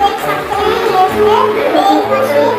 Thank you.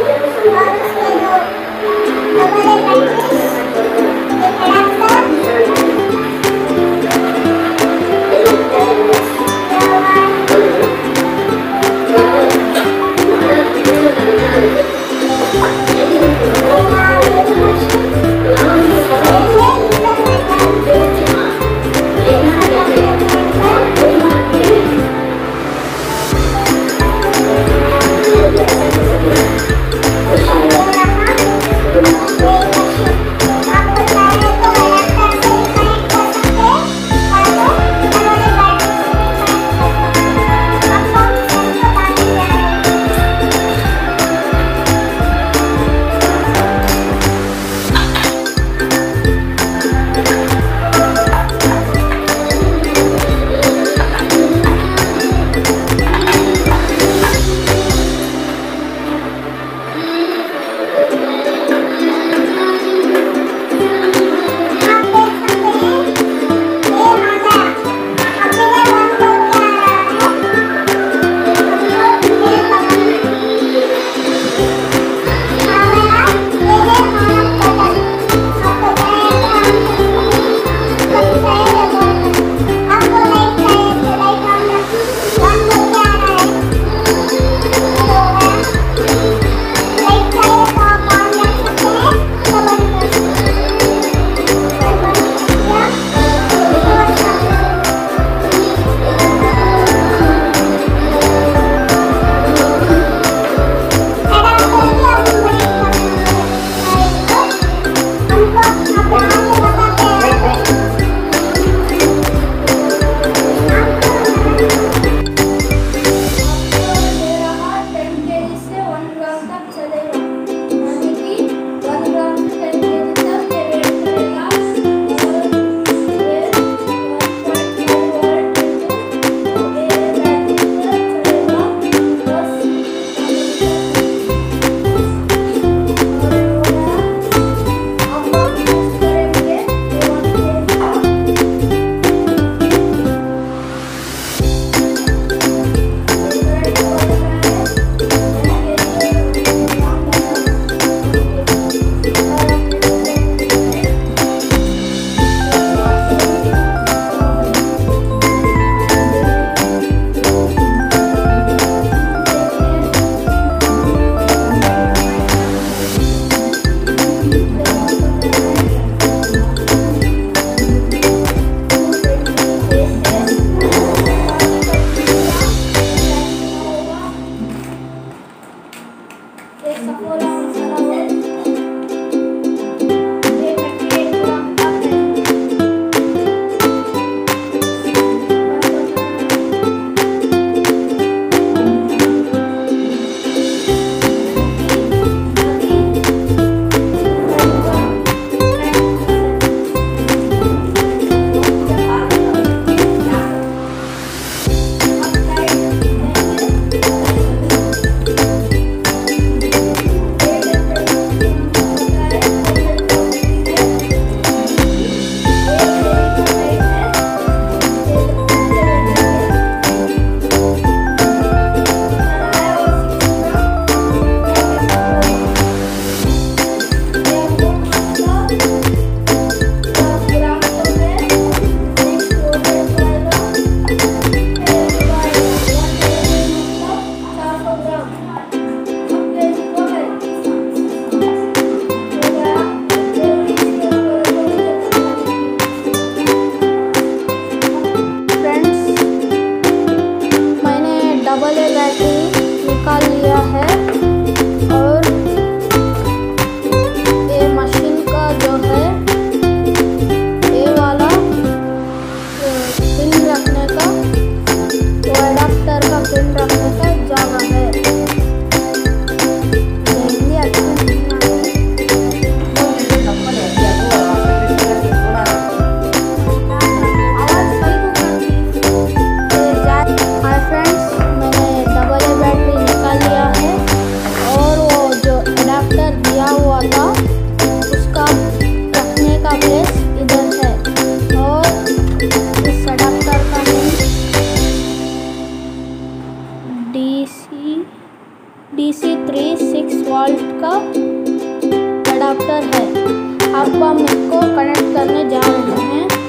हम उनको connect करने जा रहे हैं।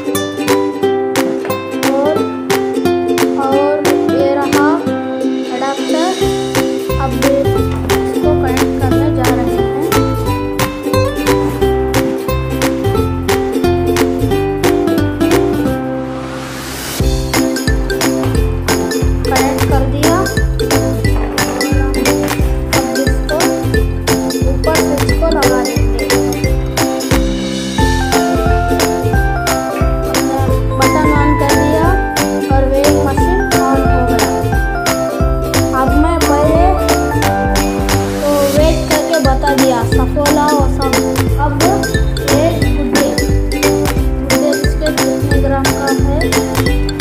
Thank you.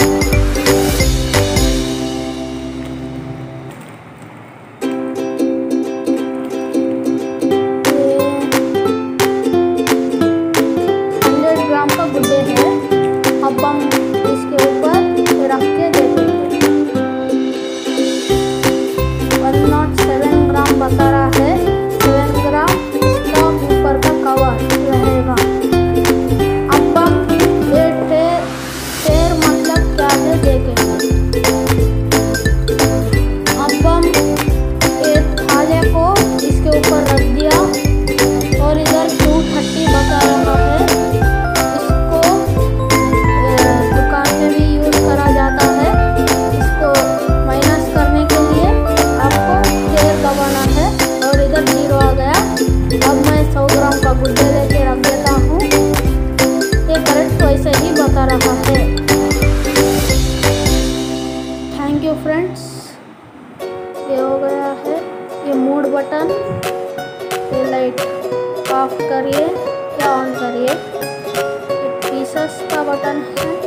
ये हो गया है। ये मूड बटन ये लाइट ऑफ़ करिए। या ऑन करिए। ये पीसेस का बटन है।